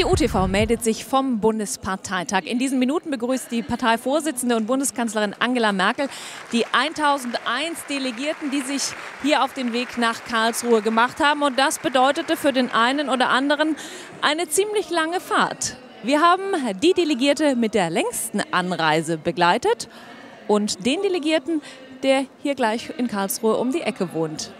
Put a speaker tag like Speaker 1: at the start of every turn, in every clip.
Speaker 1: CDU-TV meldet sich vom Bundesparteitag. In diesen Minuten begrüßt die Parteivorsitzende und Bundeskanzlerin Angela Merkel die 1001 Delegierten, die sich hier auf den Weg nach Karlsruhe gemacht haben. Und das bedeutete für den einen oder anderen eine ziemlich lange Fahrt. Wir haben die Delegierte mit der längsten Anreise begleitet und den Delegierten, der hier gleich in Karlsruhe um die Ecke wohnt.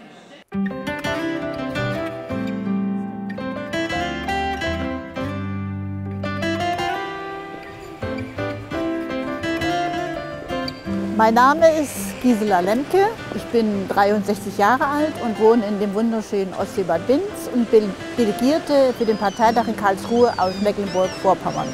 Speaker 2: Mein Name ist Gisela Lemke. Ich bin 63 Jahre alt und wohne in dem wunderschönen Ostseebad Binz und bin Delegierte für den Parteitag in Karlsruhe aus Mecklenburg-Vorpommern.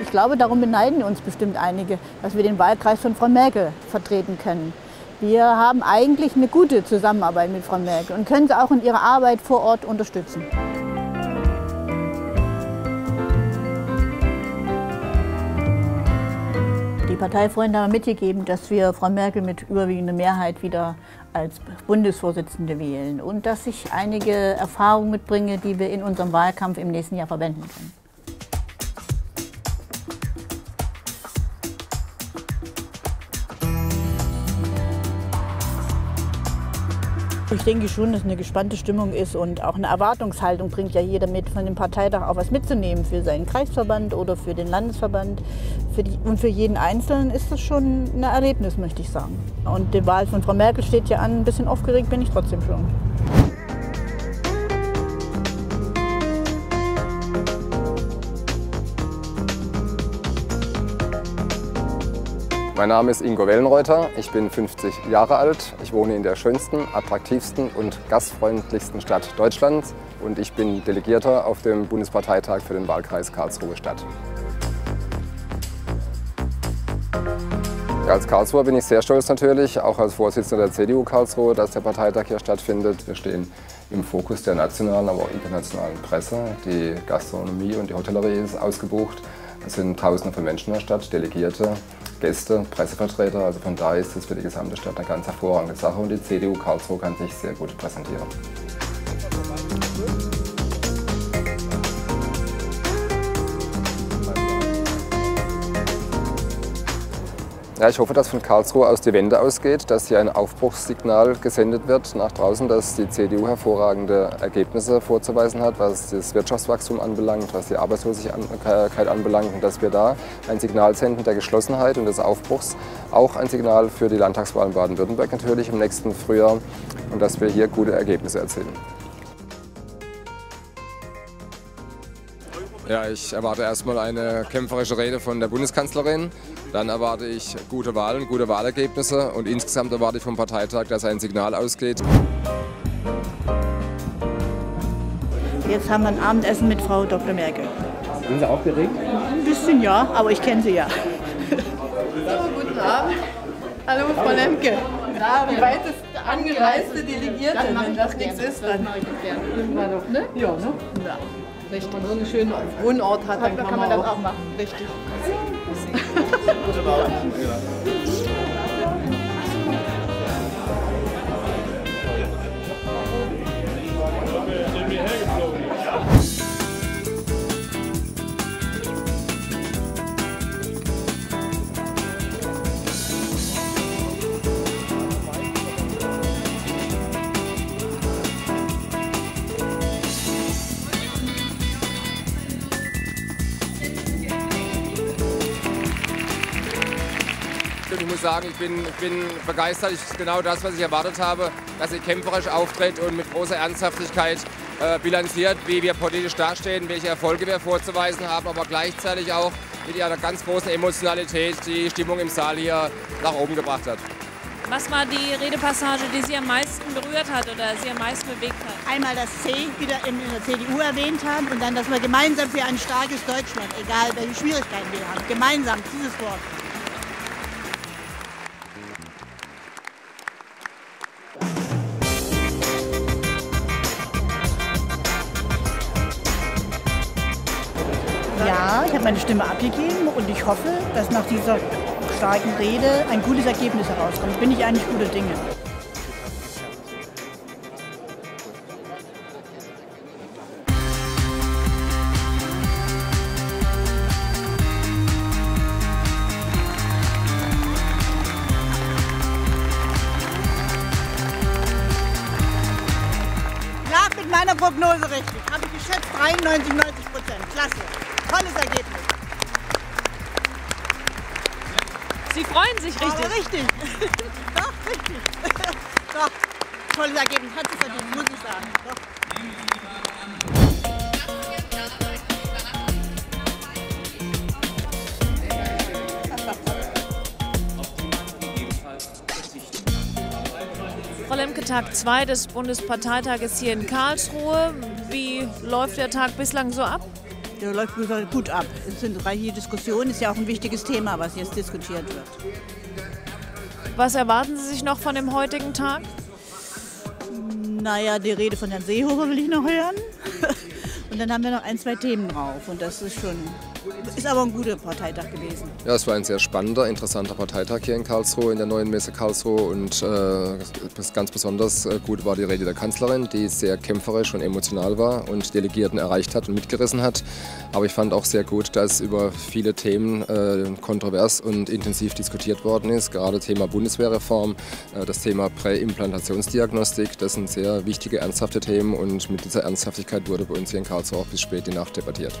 Speaker 2: Ich glaube, darum beneiden uns bestimmt einige, dass wir den Wahlkreis von Frau Merkel vertreten können. Wir haben eigentlich eine gute Zusammenarbeit mit Frau Merkel und können sie auch in ihrer Arbeit vor Ort unterstützen. Die Parteifreunde haben mitgegeben, dass wir Frau Merkel mit überwiegender Mehrheit wieder als Bundesvorsitzende wählen und dass ich einige Erfahrungen mitbringe, die wir in unserem Wahlkampf im nächsten Jahr verwenden können. Ich denke schon, dass eine gespannte Stimmung ist und auch eine Erwartungshaltung bringt ja jeder mit, von dem Parteitag auch was mitzunehmen für seinen Kreisverband oder für den Landesverband. Für die, und für jeden Einzelnen ist das schon ein Erlebnis, möchte ich sagen. Und die Wahl von Frau Merkel steht ja an. Ein bisschen aufgeregt bin ich trotzdem schon.
Speaker 3: Mein Name ist Ingo Wellenreuter, ich bin 50 Jahre alt, ich wohne in der schönsten, attraktivsten und gastfreundlichsten Stadt Deutschlands und ich bin Delegierter auf dem Bundesparteitag für den Wahlkreis Karlsruhe-Stadt. Als Karlsruher bin ich sehr stolz natürlich, auch als Vorsitzender der CDU Karlsruhe, dass der Parteitag hier stattfindet. Wir stehen im Fokus der nationalen, aber auch internationalen Presse. Die Gastronomie und die Hotellerie ist ausgebucht. Es sind Tausende von Menschen in der Stadt, Delegierte, Gäste, Pressevertreter. Also von daher ist es für die gesamte Stadt eine ganz hervorragende Sache und die CDU Karlsruhe kann sich sehr gut präsentieren. Ja, ich hoffe, dass von Karlsruhe aus die Wende ausgeht, dass hier ein Aufbruchssignal gesendet wird nach draußen, dass die CDU hervorragende Ergebnisse vorzuweisen hat, was das Wirtschaftswachstum anbelangt, was die Arbeitslosigkeit anbelangt und dass wir da ein Signal senden der Geschlossenheit und des Aufbruchs, auch ein Signal für die Landtagswahl in Baden-Württemberg natürlich im nächsten Frühjahr und dass wir hier gute Ergebnisse erzielen. Ja, ich erwarte erstmal eine kämpferische Rede von der Bundeskanzlerin. Dann erwarte ich gute Wahlen, gute Wahlergebnisse und insgesamt erwarte ich vom Parteitag, dass ein Signal ausgeht.
Speaker 2: Jetzt haben wir ein Abendessen mit Frau Dr. Merkel.
Speaker 4: Sind Sie aufgeregt?
Speaker 2: Ein bisschen ja, aber ich kenne sie ja.
Speaker 5: So, guten Abend. Hallo, Frau Lemke. Ja, die weitest angereiste Delegierte. Wenn das nichts ist, dann. Ne? Ja, ne? Ja. Richtig. Wenn man so einen schönen Wohnort hat, dann kann, kann man, das auch machen. Richtig. 不知道了没了。
Speaker 3: Ich muss sagen, ich bin, ich bin begeistert. Ich, genau das, was ich erwartet habe, dass sie kämpferisch auftritt und mit großer Ernsthaftigkeit äh, bilanziert, wie wir politisch dastehen, welche Erfolge wir vorzuweisen haben, aber gleichzeitig auch mit ihrer ganz großen Emotionalität die Stimmung im Saal hier nach oben gebracht hat.
Speaker 1: Was war die Redepassage, die Sie am meisten berührt hat oder Sie am meisten bewegt hat?
Speaker 2: Einmal das C wieder in der CDU erwähnt haben und dann, dass wir gemeinsam für ein starkes Deutschland, egal welche Schwierigkeiten wir haben, gemeinsam dieses Wort. Ja, ich habe meine Stimme abgegeben und ich hoffe, dass nach dieser starken Rede ein gutes Ergebnis herauskommt. Bin ich eigentlich gute Dinge.
Speaker 4: meiner Prognose richtig. Habe ich geschätzt 93, 90 Prozent. Klasse. Tolles Ergebnis.
Speaker 1: Sie freuen sich richtig.
Speaker 4: Aber richtig. Doch, richtig. Doch, tolles Ergebnis. Hat sie verdient, muss ich sagen. Doch.
Speaker 1: Frau Lemke, Tag 2 des Bundesparteitages hier in Karlsruhe. Wie läuft der Tag bislang so ab?
Speaker 2: Der läuft gut ab. Es sind reiche Diskussionen, ist ja auch ein wichtiges Thema, was jetzt diskutiert wird.
Speaker 1: Was erwarten Sie sich noch von dem heutigen Tag?
Speaker 2: Naja, die Rede von Herrn Seehofer will ich noch hören. Und dann haben wir noch ein, zwei Themen drauf. Und das ist schon ist aber ein guter Parteitag gewesen.
Speaker 3: Ja, es war ein sehr spannender, interessanter Parteitag hier in Karlsruhe, in der neuen Messe Karlsruhe. Und äh, ganz besonders äh, gut war die Rede der Kanzlerin, die sehr kämpferisch und emotional war und Delegierten erreicht hat und mitgerissen hat. Aber ich fand auch sehr gut, dass über viele Themen äh, kontrovers und intensiv diskutiert worden ist. Gerade Thema Bundeswehrreform, äh, das Thema Präimplantationsdiagnostik, das sind sehr wichtige, ernsthafte Themen. Und mit dieser Ernsthaftigkeit wurde bei uns hier in Karlsruhe auch bis spät die Nacht debattiert.